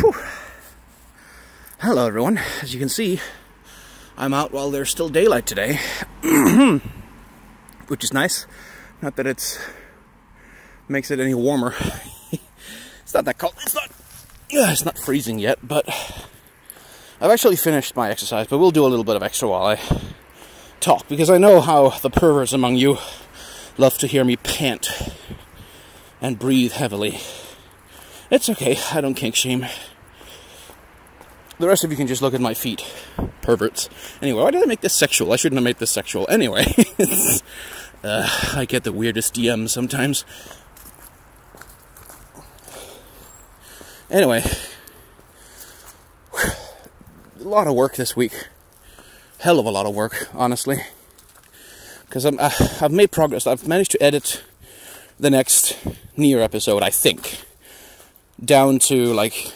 Whew. Hello, everyone. As you can see, I'm out while there's still daylight today, which is nice. Not that it's makes it any warmer. it's not that cold. It's not. Yeah, It's not freezing yet, but I've actually finished my exercise. But we'll do a little bit of extra while I talk because I know how the perverts among you love to hear me pant and breathe heavily. It's okay. I don't kink shame. The rest of you can just look at my feet. Perverts. Anyway, why did I make this sexual? I shouldn't have made this sexual. Anyway. uh, I get the weirdest DMs sometimes. Anyway. A lot of work this week. Hell of a lot of work, honestly. Because uh, I've made progress. I've managed to edit the next NieR episode, I think. Down to, like,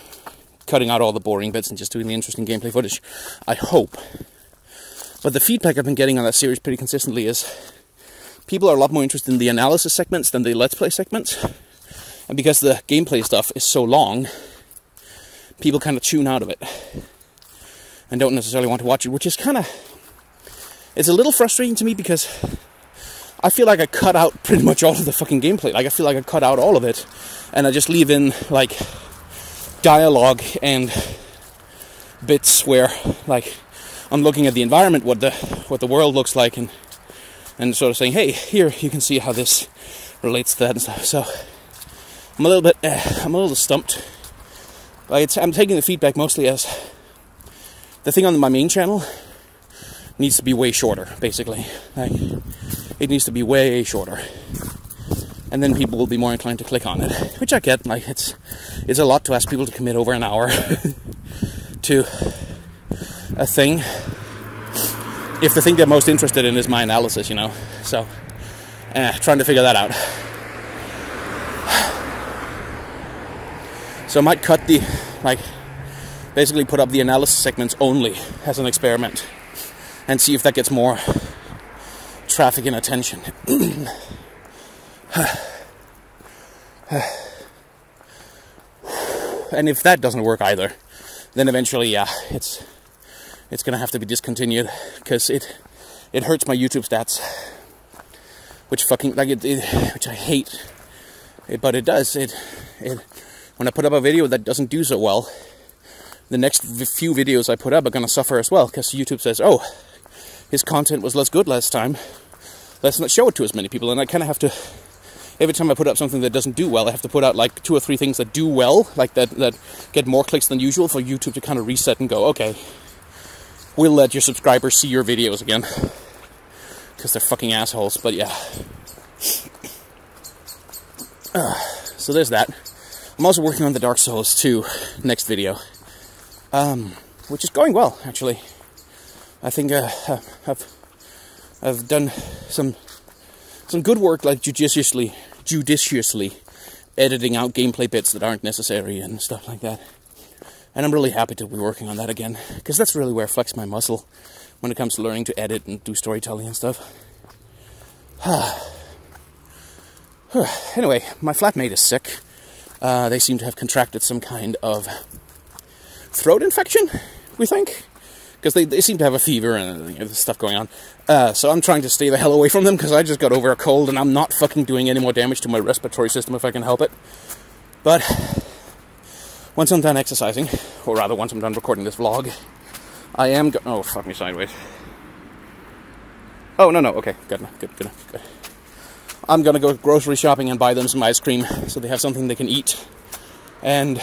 cutting out all the boring bits and just doing the interesting gameplay footage. I hope. But the feedback I've been getting on that series pretty consistently is people are a lot more interested in the analysis segments than the let's play segments. And because the gameplay stuff is so long, people kind of tune out of it and don't necessarily want to watch it, which is kind of it's a little frustrating to me because I feel like I cut out pretty much all of the fucking gameplay. Like I feel like I cut out all of it and I just leave in like dialogue and bits where like I'm looking at the environment, what the what the world looks like, and and sort of saying, hey, here you can see how this relates to that and stuff. So I'm a little bit, uh, I'm a little stumped. Like I'm taking the feedback mostly as the thing on my main channel needs to be way shorter, basically. Like it needs to be way shorter and then people will be more inclined to click on it, which I get. Like it's it's a lot to ask people to commit over an hour to a thing. If the thing they're most interested in is my analysis, you know, so eh, trying to figure that out. So I might cut the like basically put up the analysis segments only as an experiment and see if that gets more traffic and attention. and if that doesn't work either, then eventually, yeah, it's it's gonna have to be discontinued because it it hurts my YouTube stats, which fucking like it, it which I hate. It, but it does it it when I put up a video that doesn't do so well, the next few videos I put up are gonna suffer as well because YouTube says, oh, his content was less good last time let's not show it to as many people. And I kind of have to, every time I put up something that doesn't do well, I have to put out like two or three things that do well, like that, that get more clicks than usual for YouTube to kind of reset and go, okay, we'll let your subscribers see your videos again. Because they're fucking assholes, but yeah. Uh, so there's that. I'm also working on the Dark Souls 2 next video. Um, which is going well, actually. I think uh, I've I've done some some good work, like judiciously, judiciously editing out gameplay bits that aren't necessary and stuff like that. And I'm really happy to be working on that again, because that's really where I flex my muscle when it comes to learning to edit and do storytelling and stuff. anyway, my flatmate is sick. Uh, they seem to have contracted some kind of throat infection, we think because they, they seem to have a fever and you know, stuff going on. Uh, so I'm trying to stay the hell away from them because I just got over a cold and I'm not fucking doing any more damage to my respiratory system if I can help it. But once I'm done exercising, or rather once I'm done recording this vlog, I am go- oh fuck me sideways. Oh no no okay good enough good good enough good. I'm gonna go grocery shopping and buy them some ice cream so they have something they can eat, and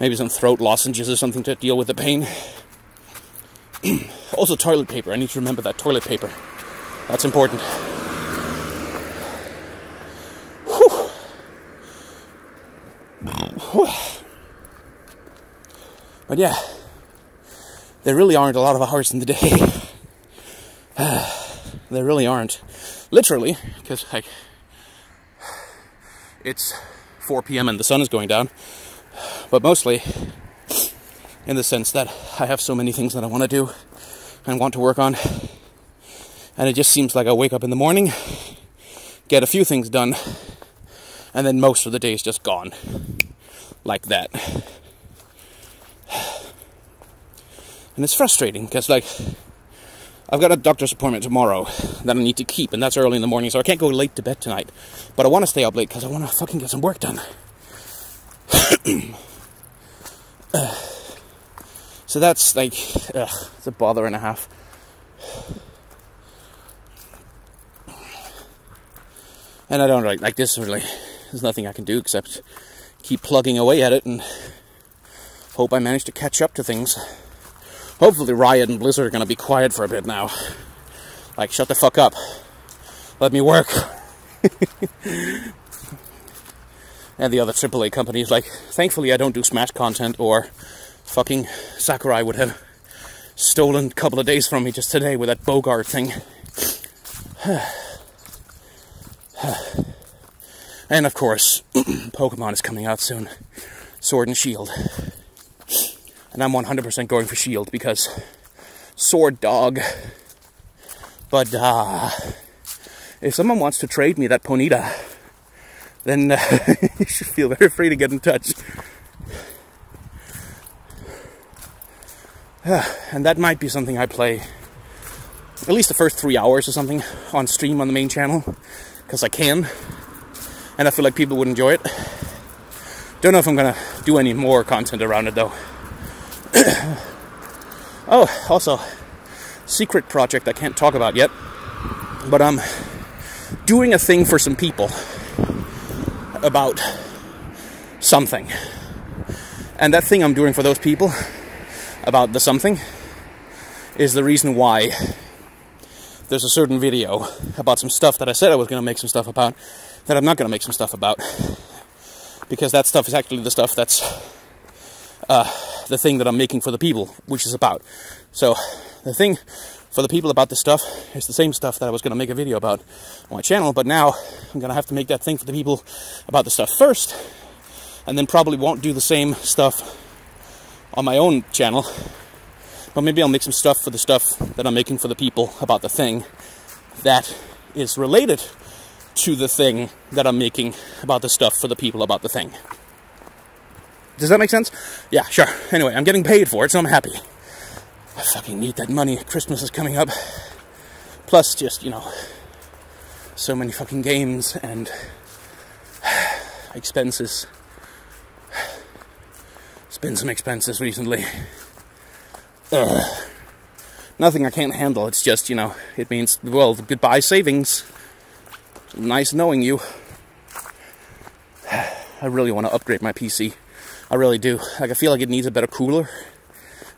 maybe some throat lozenges or something to deal with the pain. also, toilet paper. I need to remember that toilet paper. That's important. Whew. Whew. But yeah, there really aren't a lot of hours in the day. there really aren't. Literally, because like it's 4 p.m. and the sun is going down. But mostly, in the sense that I have so many things that I want to do and want to work on. And it just seems like I wake up in the morning, get a few things done, and then most of the day is just gone. Like that. And it's frustrating because, like, I've got a doctor's appointment tomorrow that I need to keep, and that's early in the morning, so I can't go late to bed tonight. But I want to stay up late because I want to fucking get some work done. uh so that's like, ugh, it's a bother and a half. And I don't like like this really. There's nothing I can do except keep plugging away at it and hope I manage to catch up to things. Hopefully Riot and Blizzard are gonna be quiet for a bit now. Like, shut the fuck up. Let me work. and the other AAA companies, like, thankfully I don't do Smash content or fucking Sakurai would have stolen a couple of days from me just today with that Bogard thing. and of course, Pokemon is coming out soon. Sword and Shield. And I'm 100% going for Shield because Sword Dog. But uh, if someone wants to trade me that Ponyta, then uh, you should feel very free to get in touch. and that might be something I play at least the first three hours or something on stream on the main channel because I can, and I feel like people would enjoy it. Don't know if I'm gonna do any more content around it though. oh, also, secret project I can't talk about yet, but I'm doing a thing for some people about something. And that thing I'm doing for those people about the something is the reason why there's a certain video about some stuff that I said I was going to make some stuff about that I'm not going to make some stuff about because that stuff is actually the stuff that's uh, the thing that I'm making for the people, which is about. So the thing for the people about this stuff is the same stuff that I was going to make a video about on my channel, but now I'm going to have to make that thing for the people about the stuff first, and then probably won't do the same stuff on my own channel but maybe I'll make some stuff for the stuff that I'm making for the people about the thing that is related to the thing that I'm making about the stuff for the people about the thing. Does that make sense? Yeah, sure. Anyway, I'm getting paid for it, so I'm happy. I fucking need that money. Christmas is coming up. Plus, just, you know, so many fucking games and expenses. It's been some expenses recently. Ugh. Nothing I can't handle. It's just, you know, it means, well, goodbye savings. Nice knowing you. I really want to upgrade my PC. I really do. Like, I feel like it needs a better cooler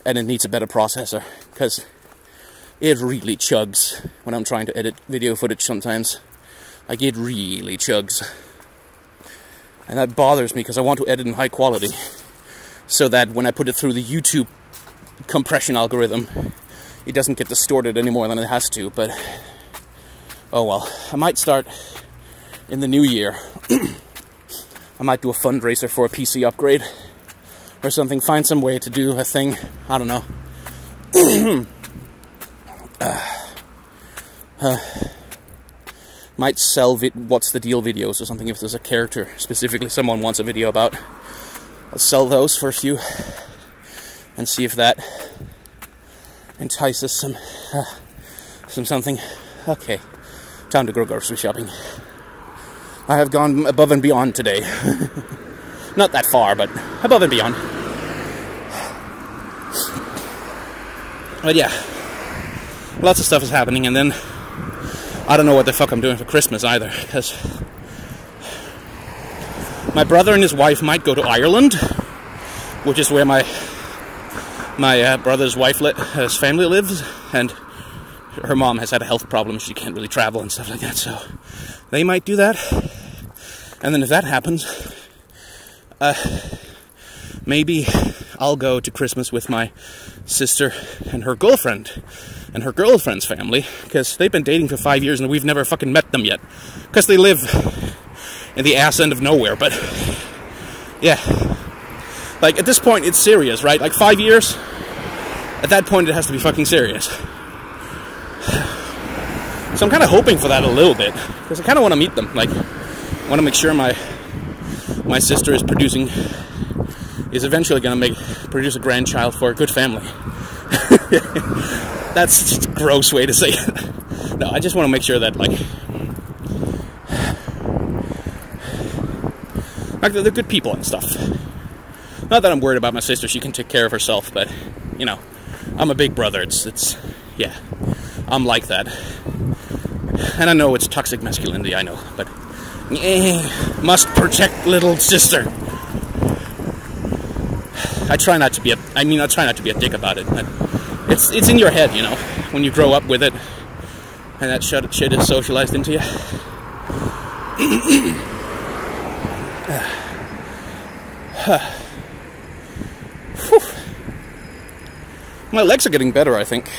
and it needs a better processor because it really chugs when I'm trying to edit video footage sometimes. Like, it really chugs. And that bothers me because I want to edit in high quality so that when I put it through the YouTube compression algorithm, it doesn't get distorted any more than it has to, but oh well. I might start in the new year. I might do a fundraiser for a PC upgrade or something. Find some way to do a thing. I don't know. uh, uh, might sell what's the deal videos or something if there's a character specifically someone wants a video about. Sell those for a few and see if that entices some uh, some something. Okay, time to go grocery shopping. I have gone above and beyond today. Not that far, but above and beyond. But yeah, lots of stuff is happening, and then I don't know what the fuck I'm doing for Christmas either, because my brother and his wife might go to Ireland, which is where my my uh, brother's wife, li- his family lives, and her mom has had a health problem. She can't really travel and stuff like that. So they might do that. And then if that happens, uh, maybe I'll go to Christmas with my sister and her girlfriend and her girlfriend's family because they've been dating for five years and we've never fucking met them yet because they live in the ass end of nowhere. But yeah, like, at this point, it's serious, right? Like, five years? At that point, it has to be fucking serious. So I'm kind of hoping for that a little bit. Because I kind of want to meet them. Like, I want to make sure my my sister is producing is eventually going to make produce a grandchild for a good family. That's just a gross way to say it. No, I just want to make sure that, like, they're good people and stuff. Not that I'm worried about my sister; she can take care of herself. But you know, I'm a big brother. It's, it's, yeah, I'm like that. And I know it's toxic masculinity. I know, but eh, must protect little sister. I try not to be a. I mean, I try not to be a dick about it. But it's it's in your head, you know, when you grow up with it, and that shit, shit is socialized into you. My legs are getting better, I think.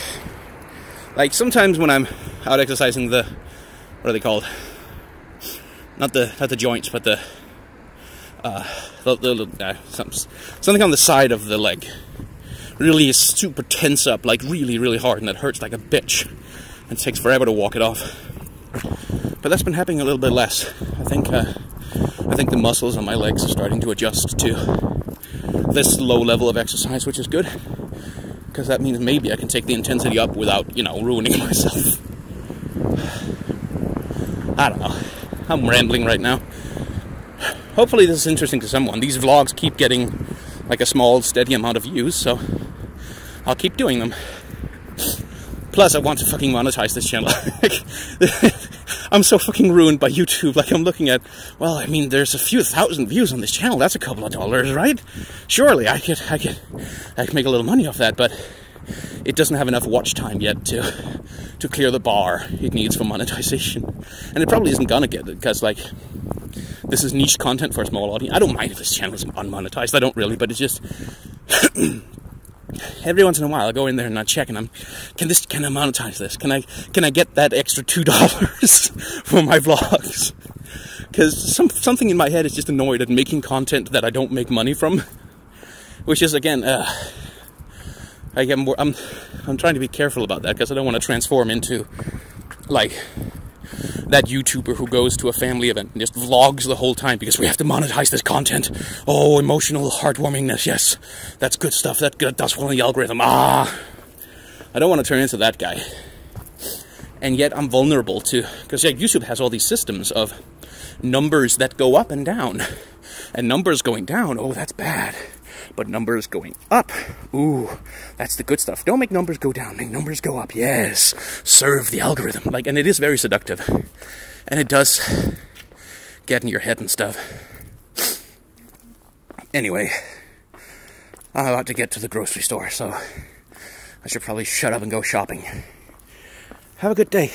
Like sometimes when I'm out exercising the what are they called? Not the not the joints, but the uh, the, the uh, something on the side of the leg really is super tense up, like really, really hard, and that hurts like a bitch. And it takes forever to walk it off. But that's been happening a little bit less. I think uh, I think the muscles on my legs are starting to adjust to this low level of exercise, which is good. Because that means maybe I can take the intensity up without, you know, ruining myself. I don't know. I'm rambling right now. Hopefully this is interesting to someone. These vlogs keep getting like a small, steady amount of views, so I'll keep doing them. Plus, I want to fucking monetize this channel. I'm so fucking ruined by YouTube. Like, I'm looking at, well, I mean, there's a few thousand views on this channel. That's a couple of dollars, right? Surely I could, I could, I could make a little money off that, but it doesn't have enough watch time yet to, to clear the bar it needs for monetization. And it probably isn't gonna get it, because, like, this is niche content for a small audience. I don't mind if this channel is unmonetized. I don't really, but it's just every once in a while I go in there and I check and I'm can this can I monetize this? Can I can I get that extra two dollars for my vlogs? Because some something in my head is just annoyed at making content that I don't make money from, which is again. Uh, I get more. I'm I'm trying to be careful about that because I don't want to transform into like that YouTuber who goes to a family event and just vlogs the whole time because we have to monetize this content. Oh, emotional heartwarmingness. Yes, that's good stuff. That good. That's one of the algorithm. Ah, I don't want to turn into that guy. And yet I'm vulnerable to because yeah, YouTube has all these systems of numbers that go up and down, and numbers going down. Oh, that's bad but numbers going up. Ooh, that's the good stuff. Don't make numbers go down, make numbers go up. Yes, serve the algorithm. Like, and it is very seductive, and it does get in your head and stuff. Anyway, I'm about to get to the grocery store, so I should probably shut up and go shopping. Have a good day.